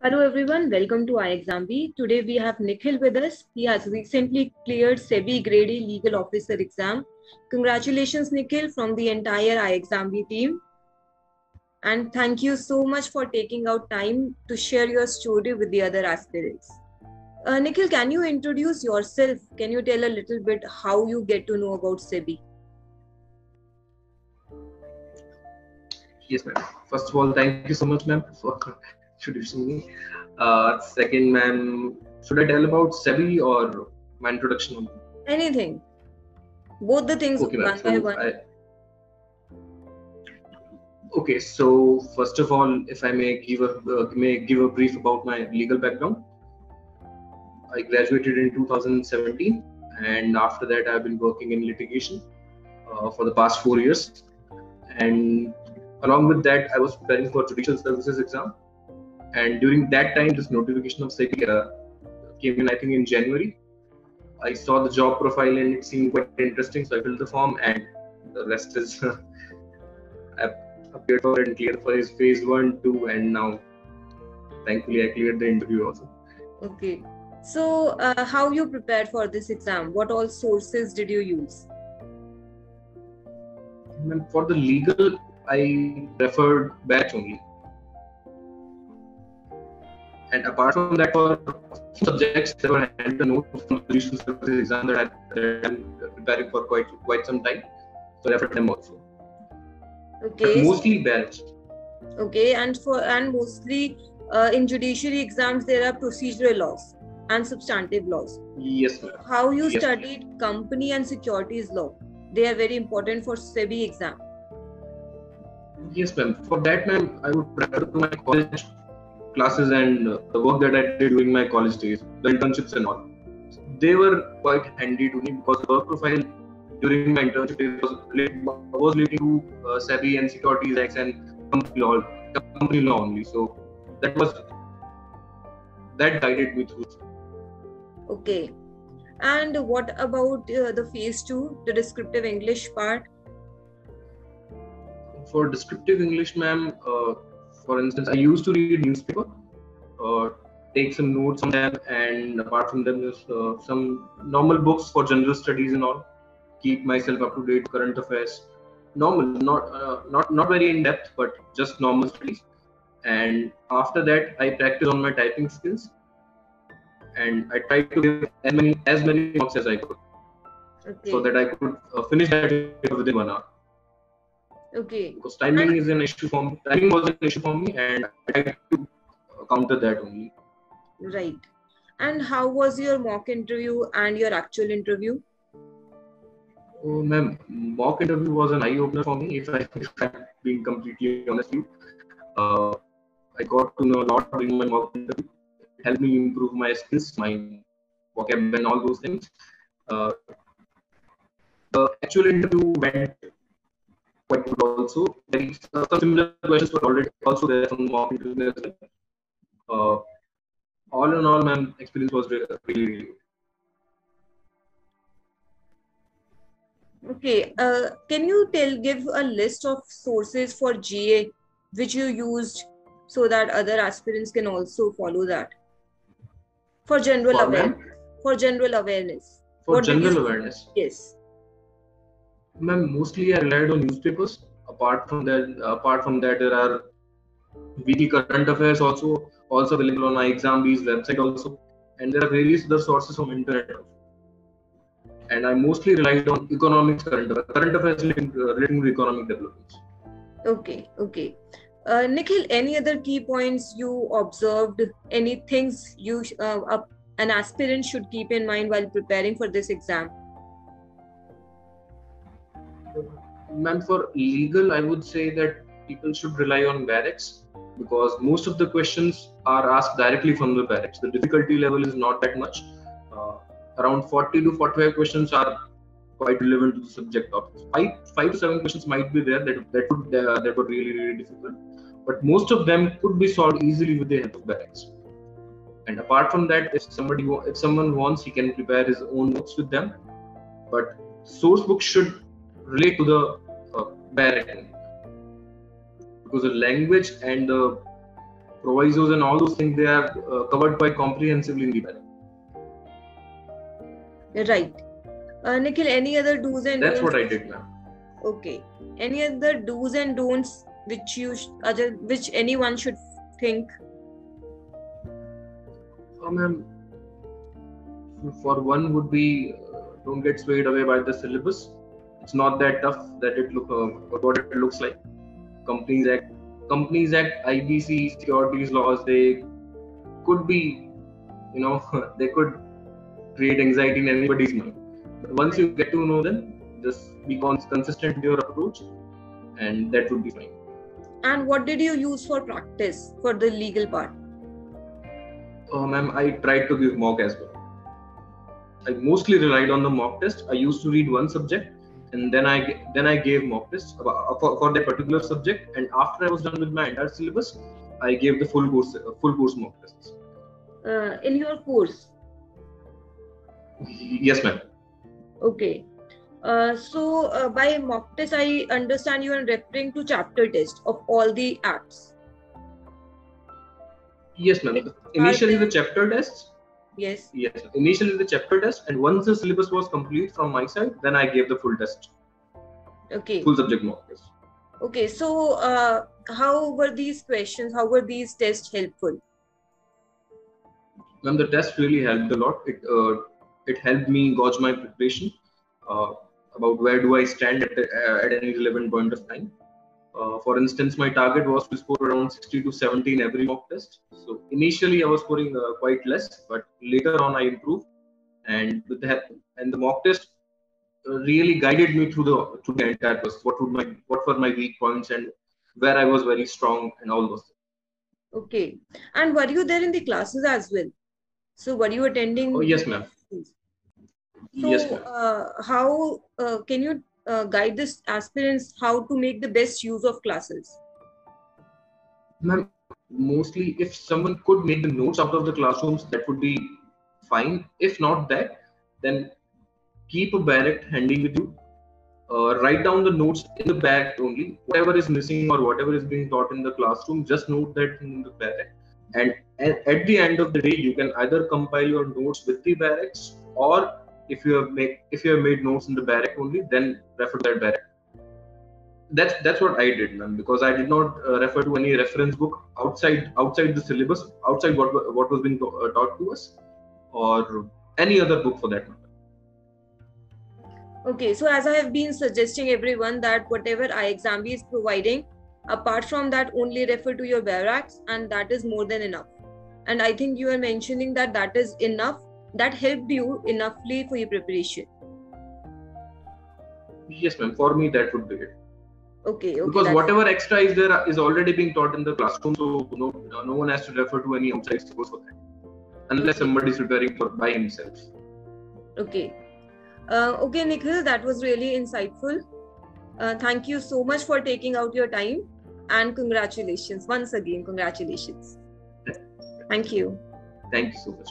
Hello everyone, welcome to ixamBee. Today we have Nikhil with us. He has recently cleared SEBI Grade Legal Officer exam. Congratulations Nikhil from the entire ixamBee team. And thank you so much for taking out time to share your story with the other aspirants. Uh, Nikhil, can you introduce yourself? Can you tell a little bit how you get to know about SEBI? Yes, ma'am. First of all, thank you so much, ma'am, for introducing me. Uh, second, ma'am, should I tell about SEBI or my introduction? Anything. Both the things Okay, one by So one. I, okay, so first of all, if I may give a uh, may give a brief about my legal background. I graduated in 2017, and after that, I've been working in litigation uh, for the past four years. And along with that, I was preparing for judicial services exam. And during that time, this notification of SEBI uh, came in, I think, in January. I saw the job profile and it seemed quite interesting, so I filled the form, and the rest is appeared for and cleared for his phase one, two, and now thankfully I cleared the interview also. Okay. So, uh, how you prepared for this exam? What all sources did you use? And for the legal, I referred batch only. And apart from that, for subjects, there were handed notes from the judicial services exam that I- that I'm preparing for quite quite some time. So I referred them also. Okay. mostly balance. Okay, and for and mostly uh, in judiciary exams there are procedural laws and substantive laws. Yes, ma'am. How you Yes. studied company and securities law? They are very important for SEBI exam. Yes, ma'am. For that, ma'am, I would refer to my college classes and uh, the work that I did during my college days, the internships and all. They were quite handy to me because the work profile during my internship days was related, was related to uh, SEBI and securities acts and company law, company law only. So that was that guided me through. Okay. And what about uh, the phase two, the descriptive English part? For descriptive English, ma'am, uh, for instance, I used to read newspaper, or take some notes on them, and apart from them, there's uh, some normal books for general studies and all. Keep myself up to date, current affairs, normal, not uh, not not very in depth, but just normal studies. And after that, I practice on my typing skills, and I try to give as many as many marks as I could, Okay. so that I could uh, finish that within one hour okay. because timing is an issue for me. Timing was an issue for me, and I tried to counter that only. Right. And how was your mock interview and your actual interview? Oh, ma'am, mock interview was an eye opener for me. If I, if I'm being completely honest with you, uh, I got to know a lot during my mock interview. It helped me improve my skills, my vocabulary, and all those things. Uh, the actual interview went quite good also. Uh, some similar questions were already also there from the mock interview as well. Uh, all in all, man, experience was really, really good. Okay. Uh, can you tell give a list of sources for GA which you used so that other aspirants can also follow that for general For, awareness? For general awareness. For What general awareness, Yes. Ma'am, mostly I relied on newspapers. Apart from that, apart from that, there are weekly current affairs also also available on ixamBee's website also, and there are various other sources from internet. And I mostly relied on economics current affairs, current affairs relating, uh, to economic developments. Okay. Okay. Uh, Nikhil, any other key points you observed? Any things you uh, an aspirant should keep in mind while preparing for this exam? Ma'am, for legal, I would say that people should rely on bare acts because most of the questions are asked directly from the bare acts. The difficulty level is not that much. Uh, around 40 to 45 questions are quite relevant to the subject topics. Five, five to seven questions might be there that that would uh, that were really really difficult, but most of them could be solved easily with the help of bare acts. And apart from that, if somebody if someone wants, he can prepare his own notes with them. But source books should relate to the because the language and the provisos and all those things they are uh, covered quite comprehensively in the bare act. Right. Uh, Nikhil, any other do's and don'ts? That's what I did, ma'am. Okay. Any other do's and don'ts which you sh- other which anyone should think? Uh, ma'am, for one would be uh, don't get swayed away by the syllabus. It's not that tough that it look uh, what it looks like. Companies Act, Companies Act, IBC, securities laws, they could be, you know, they could create anxiety in anybody's mind. But once you get to know them, just be cons- consistent in your approach, and that would be fine. And what did you use for practice for the legal part? Uh, ma'am, I tried to give mock as well. I mostly relied on the mock test. I used to read one subject, and then I then I gave mock tests for, for that particular subject. And after I was done with my entire syllabus, I gave the full course uh, full course mock tests. Uh, in your course. Yes, ma'am. Okay. Uh, so uh, by mock test, I understand you are referring to chapter test of all the acts. Yes, ma'am. Initially the chapter tests. Yes. Yes. Initially the chapter test, and once the syllabus was complete from my side, then I gave the full test, Okay. full subject mock test. Okay. So uh, how were these questions? How were these tests helpful? Ma'am, the test really helped a lot. It uh, it helped me gauge my preparation uh, about where do I stand at, the, uh, at any relevant point of time. Uh, for instance, my target was to score around 60 to 70 in every mock test. So initially, I was scoring uh, quite less, but later on, I improved. And with the help and the mock test uh, really guided me through the through the entire process. What would my what were my weak points and where I was very strong and all those. Things. Okay. And were you there in the classes as well? So were you attending? Oh yes, ma'am. So, yes, ma'am. uh, how uh, can you uh, guide this aspirants how to make the best use of classes? Ma'am, mostly if someone could make the notes out of the classrooms, that would be fine. If not that, then keep a bare act handy with you. Uh, write down the notes in the bare act only. Whatever is missing or whatever is being taught in the classroom, just note that in the bare act. And at the end of the day, you can either compile your notes with the bare acts or if you have make if you have made notes in the bare act only, then refer to that bare act that's that's what I did, man. Because I did not uh, refer to any reference book outside outside the syllabus, outside what what was being uh, taught to us, or any other book for that matter. Okay, so as I have been suggesting everyone that whatever ixamBee is providing, apart from that, only refer to your bare acts, and that is more than enough. And I think you are mentioning that that is enough. That helped you enoughly for your preparation. Yes, ma'am. For me, that would be it. Okay, okay. because whatever extra is there is already being taught in the classroom, so no no one has to refer to any outside source for that, unless somebody is preparing for by himself. Okay. Uh, okay, Nikhil, that was really insightful. Uh, thank you so much for taking out your time and congratulations. Once again, congratulations. Thank you. Thank you so much.